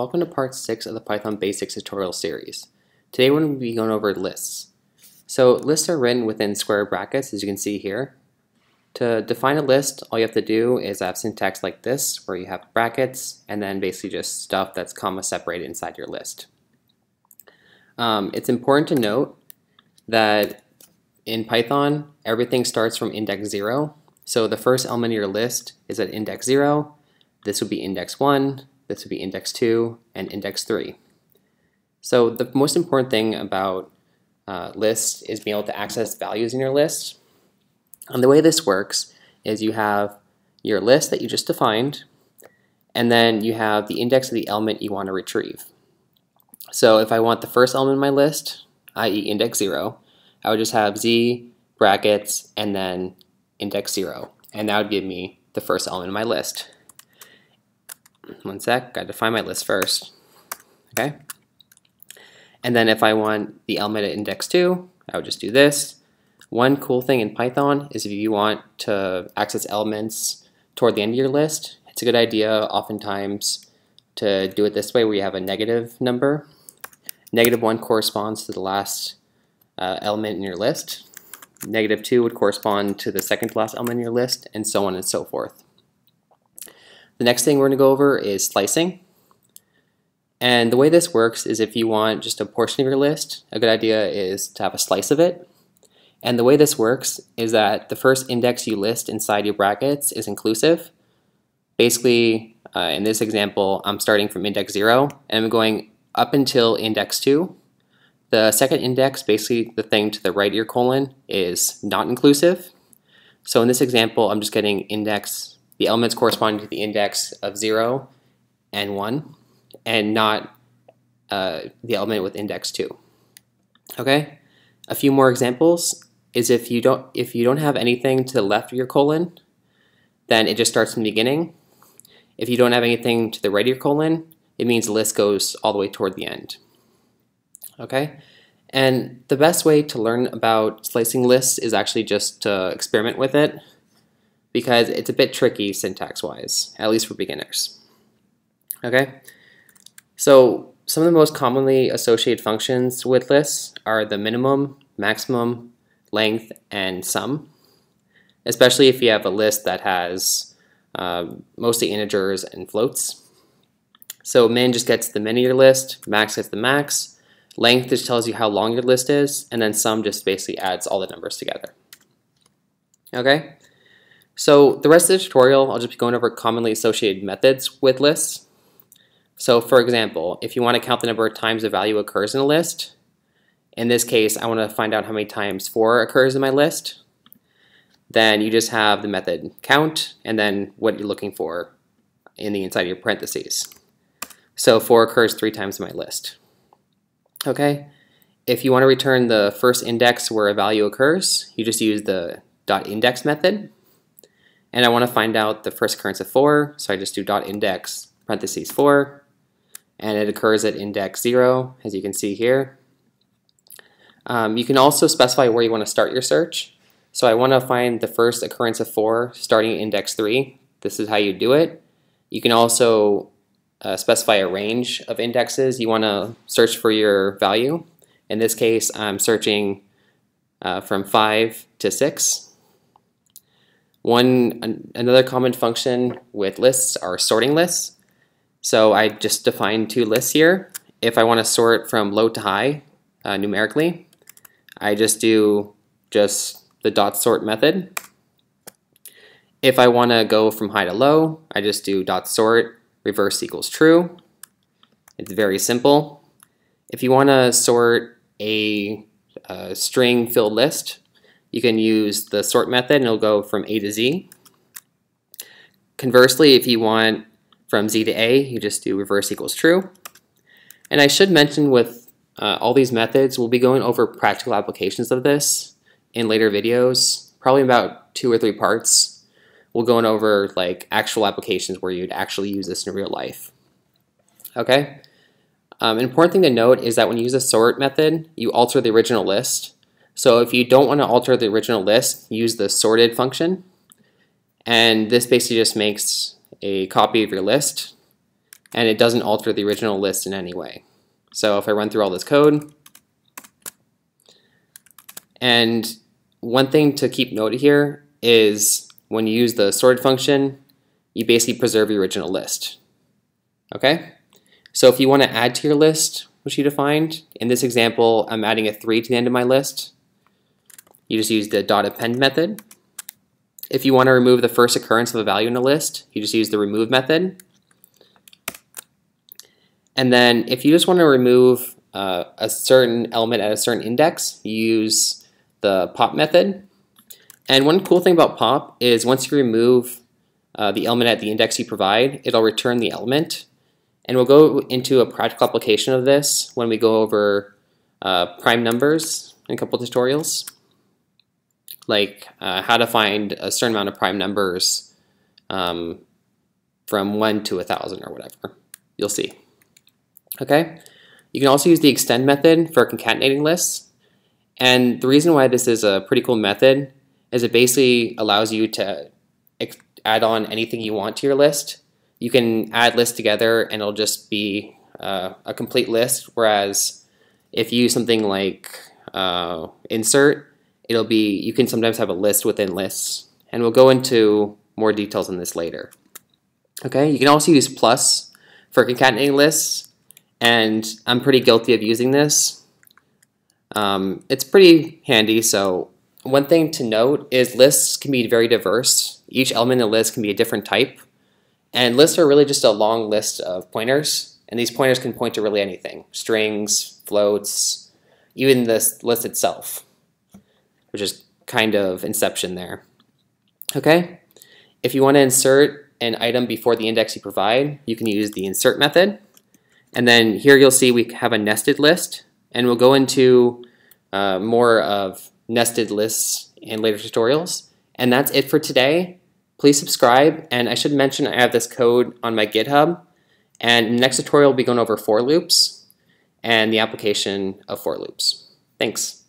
Welcome to part 6 of the Python Basics tutorial series. Today we're going to be going over lists. So lists are written within square brackets as you can see here. To define a list, all you have to do is have syntax like this where you have brackets and then basically just stuff that's comma separated inside your list. Um, it's important to note that in Python everything starts from index 0. So the first element of your list is at index 0, this would be index 1, this would be index 2, and index 3. So the most important thing about uh, lists is being able to access values in your list. And the way this works is you have your list that you just defined, and then you have the index of the element you want to retrieve. So if I want the first element in my list, i.e. index 0, I would just have z brackets and then index 0, and that would give me the first element in my list. One sec, gotta define my list first. Okay. And then if I want the element at index 2, I would just do this. One cool thing in Python is if you want to access elements toward the end of your list, it's a good idea oftentimes to do it this way where you have a negative number. Negative 1 corresponds to the last uh, element in your list. Negative 2 would correspond to the second to last element in your list, and so on and so forth. The next thing we're going to go over is slicing. And the way this works is if you want just a portion of your list, a good idea is to have a slice of it. And the way this works is that the first index you list inside your brackets is inclusive. Basically, uh, in this example, I'm starting from index 0 and I'm going up until index 2. The second index, basically the thing to the right of your colon, is not inclusive. So in this example, I'm just getting index the elements corresponding to the index of 0 and 1, and not uh, the element with index 2. Okay? A few more examples is if you don't if you don't have anything to the left of your colon, then it just starts from the beginning. If you don't have anything to the right of your colon, it means the list goes all the way toward the end. Okay? And the best way to learn about slicing lists is actually just to experiment with it because it's a bit tricky syntax-wise, at least for beginners. Okay, so some of the most commonly associated functions with lists are the minimum, maximum, length, and sum, especially if you have a list that has uh, mostly integers and floats. So min just gets the min of your list, max gets the max, length just tells you how long your list is, and then sum just basically adds all the numbers together. Okay, so the rest of the tutorial, I'll just be going over commonly associated methods with lists. So for example, if you want to count the number of times a value occurs in a list, in this case, I want to find out how many times 4 occurs in my list, then you just have the method count and then what you're looking for in the inside of your parentheses. So 4 occurs 3 times in my list. Okay, if you want to return the first index where a value occurs, you just use the dot .index method. And I want to find out the first occurrence of 4, so I just do dot index parentheses 4, and it occurs at index 0, as you can see here. Um, you can also specify where you want to start your search. So I want to find the first occurrence of 4 starting at index 3. This is how you do it. You can also uh, specify a range of indexes you want to search for your value. In this case, I'm searching uh, from 5 to 6. One an, Another common function with lists are sorting lists. So I just defined two lists here. If I want to sort from low to high uh, numerically, I just do just the dot sort method. If I want to go from high to low, I just do dot sort reverse equals true. It's very simple. If you want to sort a, a string filled list, you can use the sort method and it'll go from A to Z. Conversely, if you want from Z to A, you just do reverse equals true. And I should mention with uh, all these methods, we'll be going over practical applications of this in later videos, probably about two or three parts. We'll go over like actual applications where you'd actually use this in real life. Okay? Um, an important thing to note is that when you use a sort method, you alter the original list. So if you don't want to alter the original list, use the sorted function. And this basically just makes a copy of your list. and it doesn't alter the original list in any way. So if I run through all this code, and one thing to keep note here is when you use the sorted function, you basically preserve the original list. Okay? So if you want to add to your list, which you defined, in this example, I'm adding a 3 to the end of my list. You just use the dot append method. If you want to remove the first occurrence of a value in a list, you just use the remove method. And then if you just want to remove uh, a certain element at a certain index, you use the pop method. And one cool thing about pop is once you remove uh, the element at the index you provide, it'll return the element. And we'll go into a practical application of this when we go over uh, prime numbers in a couple tutorials, like uh, how to find a certain amount of prime numbers um, from 1 to a 1,000 or whatever. You'll see. Okay. You can also use the extend method for concatenating lists. And the reason why this is a pretty cool method is it basically allows you to add on anything you want to your list. You can add lists together and it'll just be uh, a complete list. Whereas if you use something like uh, insert, it'll be, you can sometimes have a list within lists. And we'll go into more details on this later. Okay, you can also use plus for concatenating lists and I'm pretty guilty of using this. Um, it's pretty handy, so one thing to note is lists can be very diverse. Each element in a list can be a different type, and lists are really just a long list of pointers, and these pointers can point to really anything. Strings, floats, even this list itself, which is kind of inception there. Okay, if you want to insert an item before the index you provide, you can use the insert method. And then here you'll see we have a nested list, and we'll go into uh, more of nested lists in later tutorials. And that's it for today. Please subscribe, and I should mention I have this code on my GitHub, and next tutorial will be going over for loops and the application of for loops. Thanks.